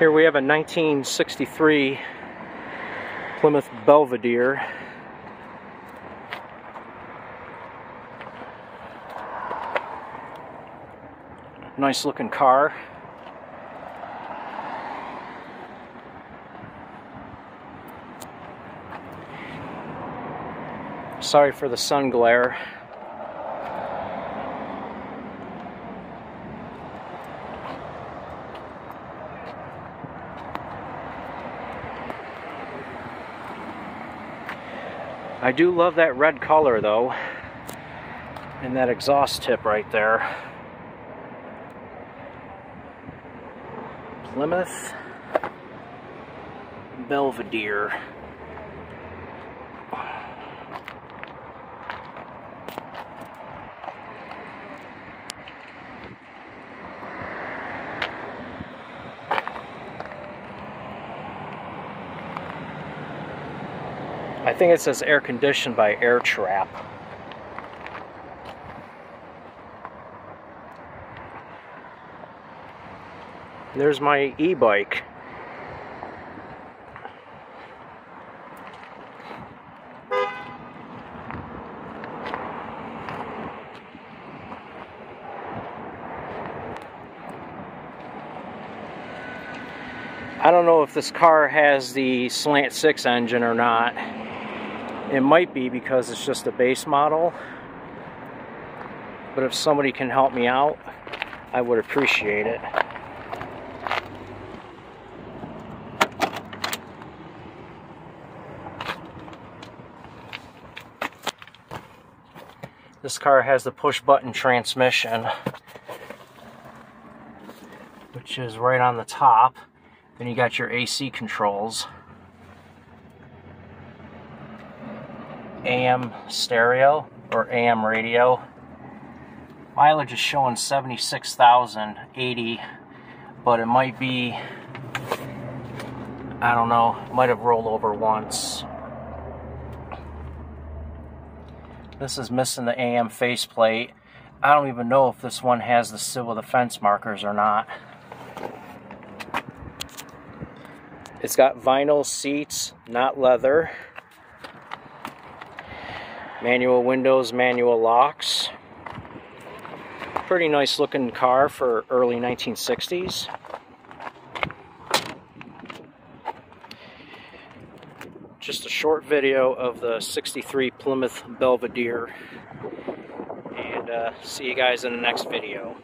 Here we have a 1963 Plymouth Belvedere. Nice looking car. Sorry for the sun glare. I do love that red color though. And that exhaust tip right there. Plymouth Belvedere. I think it says air conditioned by Airtemp. There's my e-bike. I don't know if this car has the Slant 6 engine or not. It might be because it's just a base model. But if somebody can help me out, I would appreciate it. This car has the push button transmission, which is right on the top. Then you got your AC controls. AM stereo or AM radio. Mileage is showing 76,080, but it might be, I don't know, might have rolled over once. This is missing the AM faceplate. I don't even know if this one has the civil defense markers or not. It's got vinyl seats, not leather. Manual windows, manual locks. Pretty nice looking car for early 1960s. Just a short video of the 63 Plymouth Belvedere. And uh, see you guys in the next video.